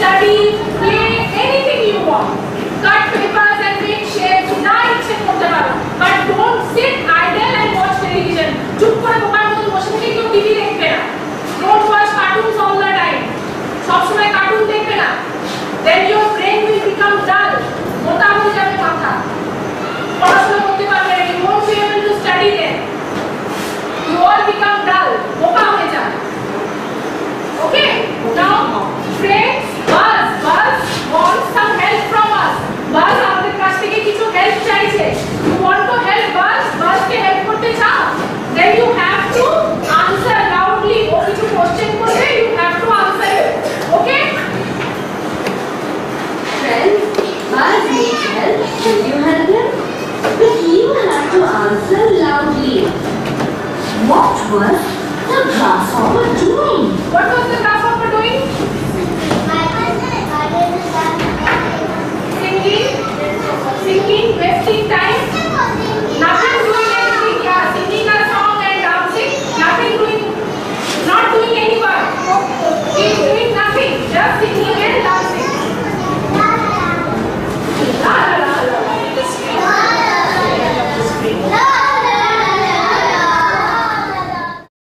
study, play, anything you want. Cut papers and make shapes, যা ইচ্ছে করতে পারো। But don't sit idle and watch television. চুপ করে বোকার মতো বসে থেকে কেউ টিভি দেখবে না। Don't watch cartoons all the time. সবসময় কার্টুন দেখবে না। Then your brain will become dull. মোটা হয়ে যাবে মাথা। পড়াশোনা করতে পারবে না। You won't be able to study then. You all become dull. বোকা হয়ে যাবে। Okay? Now, pray What was the grasshopper doing?